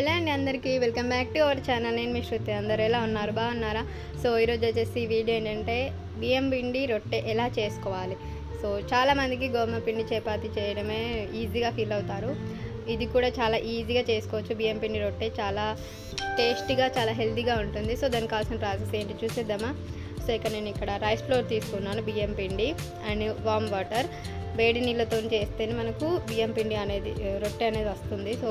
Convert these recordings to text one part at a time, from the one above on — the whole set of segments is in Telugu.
అందరికీ welcome back to our channel. నేను మీ శృతి. అందరు ఎలా ఉన్నారు? బాగున్నారా? సో ఈరోజు వచ్చేసి వీడియో ఏంటంటే బియ్యం పిండి రొట్టె ఎలా చేసుకోవాలి? సో చాలామందికి గోధుమ పిండి చపాతి చేయడమే ఈజీగా ఫీల్ అవుతారు. ఇది కూడా చాలా ఈజీగా చేసుకోవచ్చు. బియ్యం పిండి రొట్టె చాలా టేస్టీగా చాలా హెల్తీగా ఉంటుంది. సో దానికి కావాల్సిన ప్రాసెస్ ఏంటి చూసేద్దామా? సో ఇక్కడ నేను ఇక్కడ రైస్ ఫ్లోర్ తీసుకున్నాను బియ్యం పిండి అండ్ వామ్ వాటర్. వేడి నీళ్ళతో చేస్తేనే మనకు బియ్యం పిండి అనేది రొట్టె అనేది వస్తుంది. సో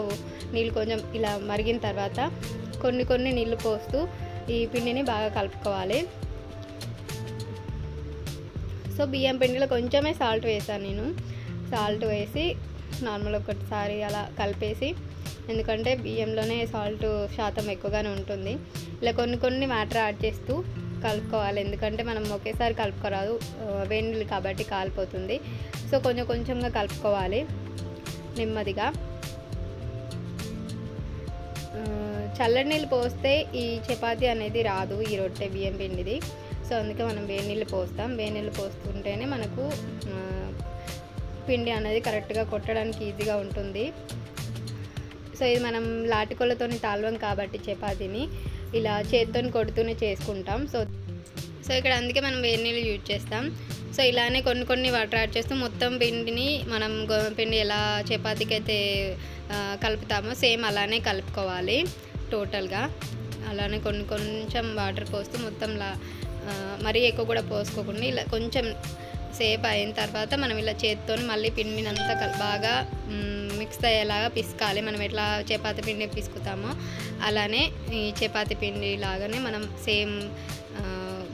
నీళ్ళు కొంచెం ఇలా మరిగిన తర్వాత కొన్ని కొన్ని నీళ్ళు పోస్తూ ఈ పిండిని బాగా కలుపుకోవాలి. సో బియ్యం పిండిలో కొంచెమే సాల్ట్ వేసాను నేను. సాల్ట్ వేసి నార్మల్ ఒకటిసారి అలా కలిపేసి ఎందుకంటే బియ్యంలోనే సాల్ట్ శాతం ఎక్కువగానే ఉంటుంది. ఇలా కొన్ని కొన్ని వాటర్ యాడ్ చేస్తూ కలుపుకోవాలి. ఎందుకంటే మనం ఒకేసారి కలుపుకోరాదు. వేణులు వేడి నీళ్ళు కాబట్టి కాలిపోతుంది. సో కొంచెం కొంచెంగా కలుపుకోవాలి. నెమ్మదిగా. చల్లటి నీళ్ళు పోస్తే ఈ చపాతి అనేది రాదు. ఈ రొట్టె బియ్యం పిండిది. సో అందుకే మనం వేడి నీళ్ళు పోస్తాం. వేడి నీళ్ళు పోస్తుంటేనే మనకు పిండి అనేది కరెక్ట్గా కొట్టడానికి ఈజీగా ఉంటుంది. సో ఇది మనం లాటికొలతోని తాళవం కాబట్టి చపాతీని. ఇలా చేత్తో కొడుతూనే చేసుకుంటాం. సో సో ఇక్కడ అందుకే మనం వేడి నీళ్ళు యూజ్ చేస్తాం. సో ఇలానే కొన్ని కొన్ని వాటర్ యాడ్ చేస్తూ మొత్తం పిండిని మనం గోధుమ పిండి ఎలా చపాతీకి అయితే కలుపుతామో సేమ్ అలానే కలుపుకోవాలి టోటల్గా. అలానే కొన్ని కొంచెం వాటర్ పోస్తూ మొత్తం లా మరీ ఎక్కువ కూడా పోసుకోకుండా ఇలా కొంచెం సేపు అయిన తర్వాత మనం ఇలా చేతితో మళ్ళీ పిండిని అంతా బాగా మిక్స్ అయ్యేలాగా పిసకాలి. మనం ఎట్లా చపాతి పిండి పిసుకుతామో అలానే ఈ చపాతి పిండి లాగానే మనం సేమ్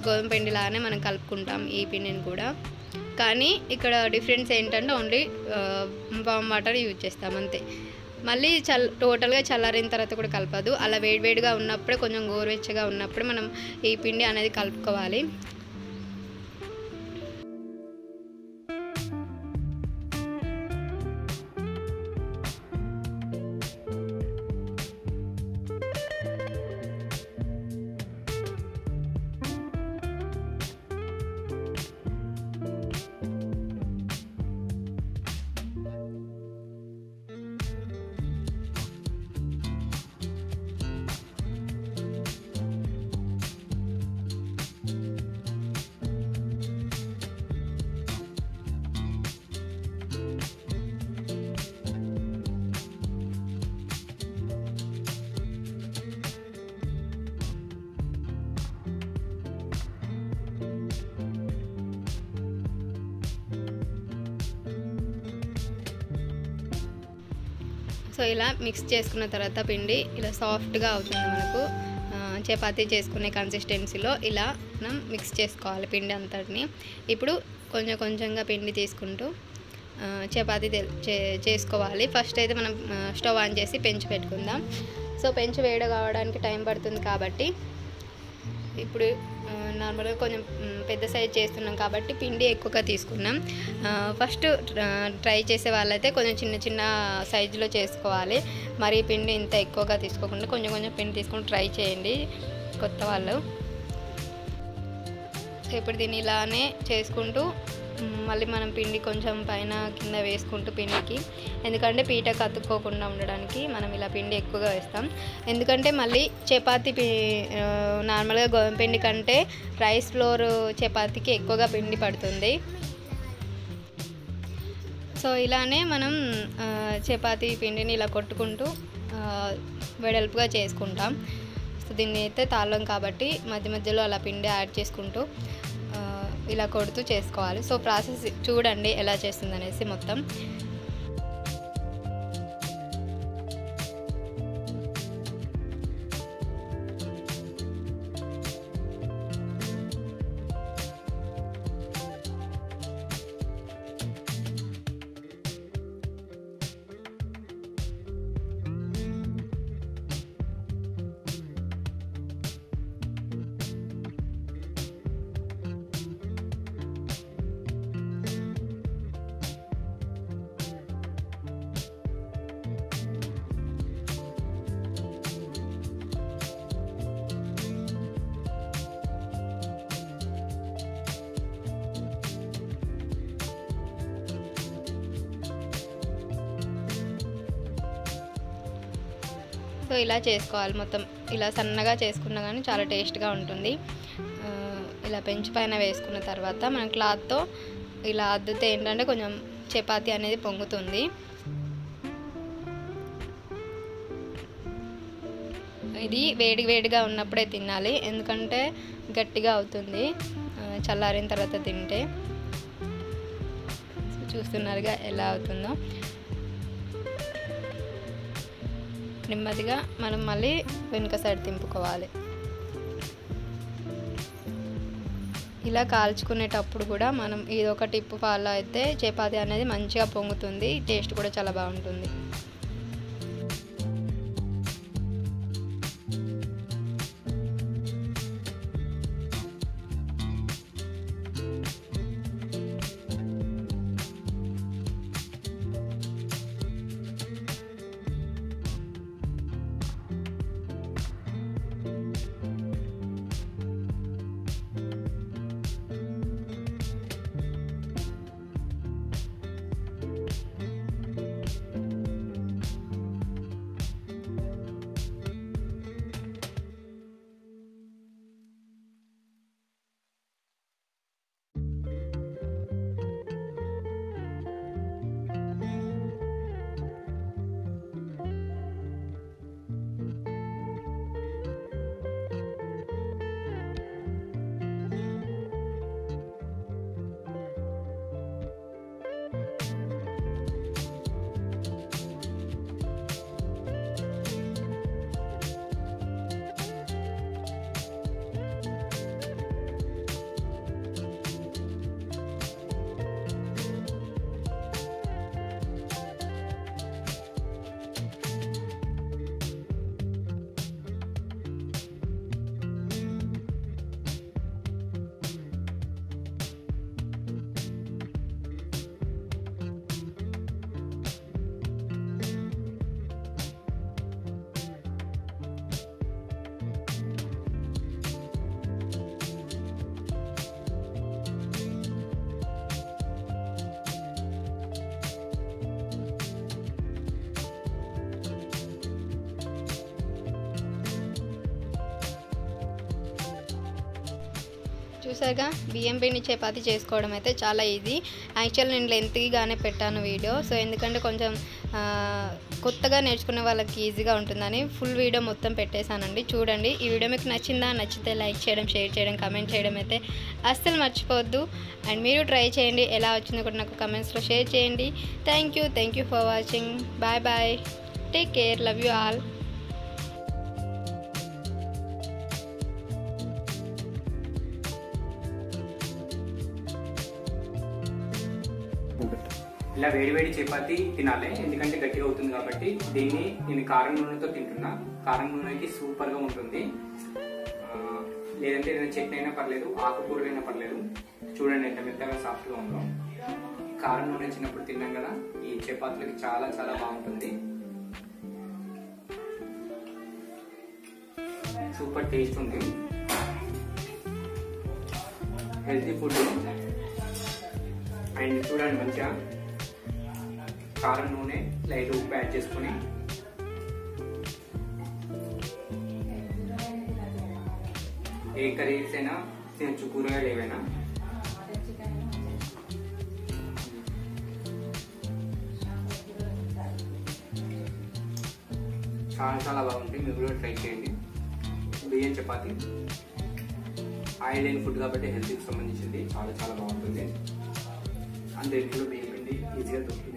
గోధుమ పిండి లాగానే మనం కలుపుకుంటాం ఈ పిండిని కూడా. కానీ ఇక్కడ డిఫరెన్స్ ఏంటంటే ఓన్లీ వామ్ వాటర్ యూజ్ చేస్తాం అంతే. మళ్ళీ చల్ టోటల్గా చల్లారిన తర్వాత కూడా కలపదు. అలా వేడివేడిగా ఉన్నప్పుడే కొంచెం గోరువెచ్చగా ఉన్నప్పుడు మనం ఈ పిండి అనేది కలుపుకోవాలి. సో ఇలా మిక్స్ చేసుకున్న తర్వాత పిండి ఇలా సాఫ్ట్గా అవుతుంది మనకు. చపాతీ చేసుకునే కన్సిస్టెన్సీలో ఇలా మనం మిక్స్ చేసుకోవాలి పిండి అంతటిని. ఇప్పుడు కొంచెం కొంచెంగా పిండి తీసుకుంటూ చపాతీ చే- చేసుకోవాలి. ఫస్ట్ అయితే మనం స్టవ్ ఆన్ చేసి పెంచి పెట్టుకుందాం. సో పెంచి వేడి కావడానికి టైం పడుతుంది కాబట్టి ఇప్పుడు నార్మల్గా కొంచెం పెద్ద సైజ్ చేస్తున్నాం కాబట్టి పిండి ఎక్కువగా తీసుకున్నాం. ఫస్ట్ ట్రై చేసే వాళ్ళైతే కొంచెం చిన్న చిన్న సైజులో చేసుకోవాలి. మరి పిండి ఇంత ఎక్కువగా తీసుకోకుండా కొంచెం కొంచెం పిండి తీసుకుని ట్రై చేయండి కొత్త వాళ్ళు. ఇప్పుడు దీన్ని ఇలానే చేసుకుంటూ మళ్ళీ మనం పిండి కొంచెం పైన కింద వేసుకుంటూ పిండికి. ఎందుకంటే పీట కత్తుక్కోకుండా ఉండడానికి మనం ఇలా పిండి ఎక్కువగా వేస్తాం. ఎందుకంటే మళ్ళీ చపాతీ పి నార్మల్గా గోధుమ పిండి కంటే రైస్ ఫ్లోర్ చపాతీకి ఎక్కువగా పిండి పడుతుంది. సో ఇలానే మనం చపాతీ పిండిని ఇలా కొట్టుకుంటూ వెడల్పుగా చేసుకుంటాం. సో దీన్ని అయితే తాళం కాబట్టి మధ్య మధ్యలో అలా పిండి యాడ్ చేసుకుంటూ ఇలా కొడుతూ చేసుకోవాలి. సో ప్రాసెస్ చూడండి ఎలా చేస్తుంది అనేసి మొత్తం. సో ఇలా చేసుకోవాలి. మొత్తం ఇలా సన్నగా చేసుకున్నా కానీ చాలా టేస్ట్గా ఉంటుంది. ఇలా పెంచు పైన వేసుకున్న తర్వాత మనం క్లాత్తో ఇలా అద్దితే ఏంటంటే కొంచెం చపాతి అనేది పొంగుతుంది. ఇది వేడి వేడిగా ఉన్నప్పుడే తినాలి. ఎందుకంటే గట్టిగా అవుతుంది. చల్లారిన తర్వాత తింటే. చూస్తున్నారుగా ఎలా అవుతుందో. నెమ్మదిగా మనం మళ్ళీ వెనుక సైడ్ తింపుకోవాలి. ఇలా కాల్చుకునేటప్పుడు కూడా మనం ఇది ఒక టిప్పు ఫాలో అయితే చపాతి అనేది మంచిగా పొంగుతుంది టేస్ట్ కూడా చాలా బాగుంటుంది. చూసారుగా? బియ్యం పిండి చపాతి చేసుకోవడం అయితే చాలా ఈజీ. యాక్చువల్ నేను లెంత్గానే పెట్టాను వీడియో. సో ఎందుకంటే కొంచెం కొత్తగా నేర్చుకునే వాళ్ళకి ఈజీగా ఉంటుందని ఫుల్ వీడియో మొత్తం పెట్టేశానండి. చూడండి ఈ వీడియో మీకు నచ్చిందా? నచ్చితే లైక్ చేయడం షేర్ చేయడం కమెంట్ చేయడం అయితే అస్సలు మర్చిపోవద్దు. అండ్ మీరు ట్రై చేయండి ఎలా వచ్చిందో కూడా నాకు కమెంట్స్లో షేర్ చేయండి. Thank you thank you for watching bye bye take care love you all ఇలా వేడివేడి చపాతి తినాలి. ఎందుకంటే గట్టిగా అవుతుంది కాబట్టి దీన్ని నేను కారం నూనెతో తింటున్నా. కారం నూనెకి సూపర్గా ఉంటుంది లేదంటే ఏదైనా చట్నీ అయినా పర్లేదు ఆకుకూరలు అయినా పర్లేదు. చూడండి ఎంత మెత్తగా సాఫ్ట్గా ఉందో. కారం నూనె చిన్నప్పుడు తిన్నాం కదా ఈ చపాతీలకి చాలా చాలా బాగుంటుంది. సూపర్ టేస్ట్ ఉంది. Healthy food. అండ్ చూడండి మంచిగా కారం నూనె లైట్ ఉప్పు యాడ్ చేసుకొని. ఏ కర్రీస్ అయినా తినచ్చు కూరగాయలు ఏవైనా. చాలా చాలా బాగుంటుంది మీరు కూడా ట్రై చేయండి. బియ్యం చపాతి. ఆయిల్ అయిన ఫుడ్ కాబట్టి హెల్త్కి సంబంధించింది. చాలా చాలా బాగుంటుంది. అందరి ఇంట్లో బియ్యం పిండి ఈజీగా దొరుకుతుంది.